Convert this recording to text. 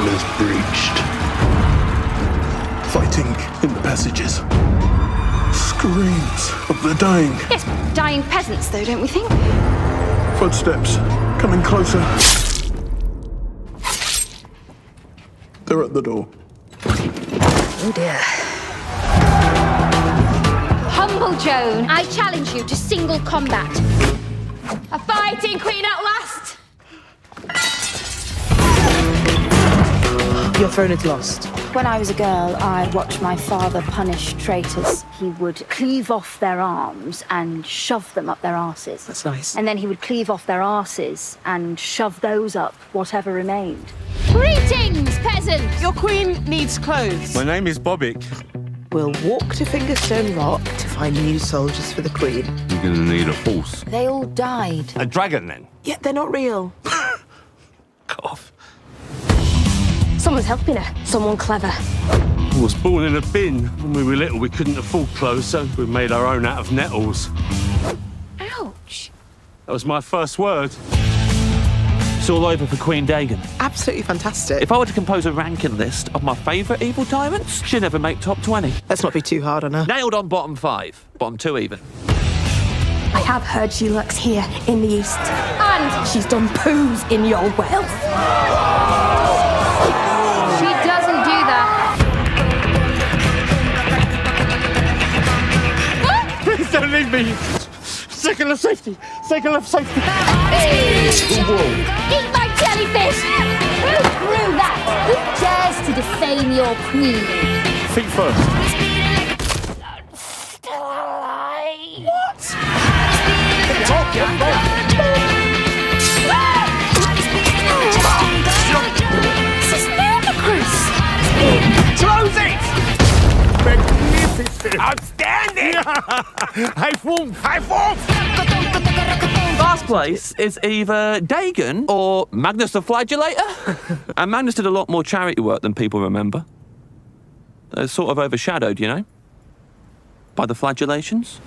wall is breached. Fighting in the passages. Screams of the dying. Yes, dying peasants, though, don't we think? Footsteps coming closer. They're at the door. Oh dear. Humble Joan, I challenge you to single combat. A fighting queen at last! Your throne is lost. When I was a girl, I watched my father punish traitors. He would cleave off their arms and shove them up their arses. That's nice. And then he would cleave off their arses and shove those up whatever remained. Greetings, peasants! Your queen needs clothes. My name is Bobbick. We'll walk to Fingerstone Rock to find new soldiers for the queen. You're gonna need a horse. They all died. A dragon, then? Yet they're not real. Cough. Someone's helping her. Someone clever. I was born in a bin. When we were little, we couldn't afford clothes, so we made our own out of nettles. Ouch. That was my first word. It's all over for Queen Dagan. Absolutely fantastic. If I were to compose a ranking list of my favourite evil tyrants, she'd never make top 20. Let's not be too hard on her. Nailed on bottom five. Bottom two, even. I have heard she lurks here in the east. And she's done poos in your wealth. She doesn't do that. Please don't leave me. Second of safety. Second of safety. Eat my jellyfish! Who grew that? Who dares to defame your queen? Feet first. Outstanding! High form! High form! Last place is either Dagan or Magnus the Flagellator. and Magnus did a lot more charity work than people remember. They're sort of overshadowed, you know, by the flagellations.